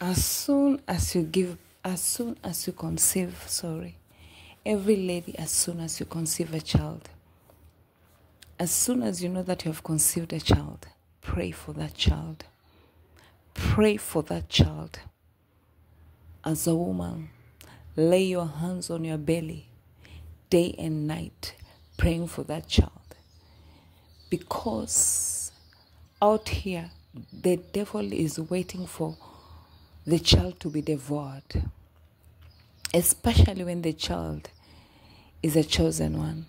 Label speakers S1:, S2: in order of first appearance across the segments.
S1: as soon as you give as soon as you conceive sorry every lady as soon as you conceive a child as soon as you know that you have conceived a child pray for that child. Pray for that child. As a woman lay your hands on your belly day and night praying for that child. Because out here the devil is waiting for the child to be devoured, especially when the child is a chosen one.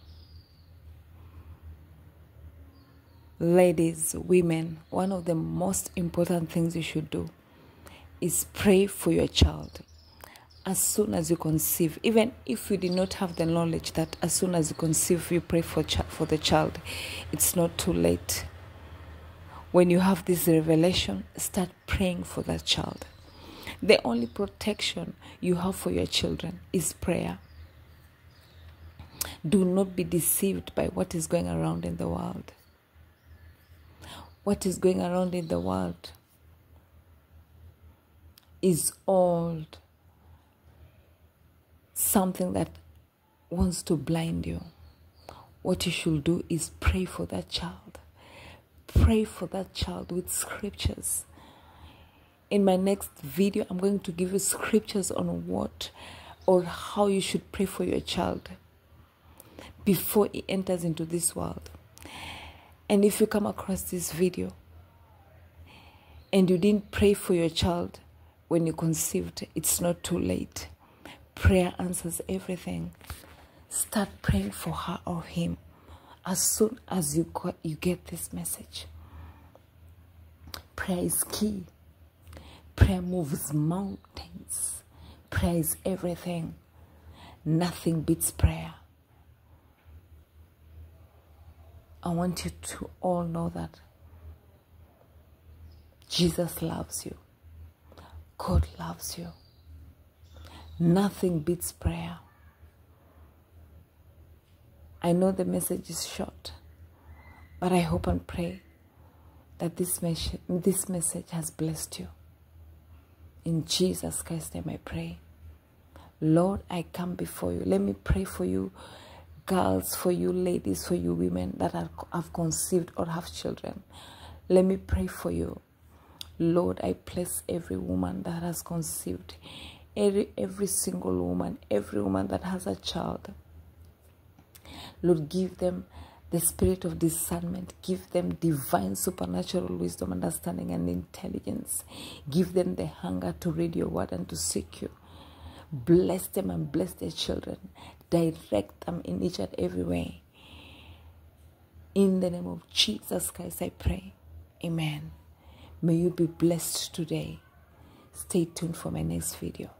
S1: Ladies, women, one of the most important things you should do is pray for your child as soon as you conceive, even if you did not have the knowledge that as soon as you conceive, you pray for, for the child, it's not too late. When you have this revelation, start praying for that child. The only protection you have for your children is prayer. Do not be deceived by what is going around in the world. What is going around in the world is old something that wants to blind you, what you should do is pray for that child. Pray for that child with scriptures. In my next video, I'm going to give you scriptures on what or how you should pray for your child before he enters into this world. And if you come across this video and you didn't pray for your child when you conceived, it's not too late. Prayer answers everything. Start praying for her or him as soon as you, you get this message. Prayer is key. Prayer moves mountains. Prayer is everything. Nothing beats prayer. I want you to all know that Jesus loves you. God loves you. Nothing beats prayer. I know the message is short, but I hope and pray that this, mes- this message has blessed you. In Jesus Christ's name I pray. Lord, I come before you. Let me pray for you, girls, for you, ladies, for you, women that are, have conceived or have children. Let me pray for you. Lord, I place every woman that has conceived, every, every single woman, every woman that has a child. Lord, give them the spirit of discernment. Give them divine supernatural wisdom, understanding, and intelligence. Give them the hunger to read your word and to seek you. Bless them and bless their children. Direct them in each and every way. In the name of Jesus Christ, I pray. Amen. May you be blessed today. Stay tuned for my next video.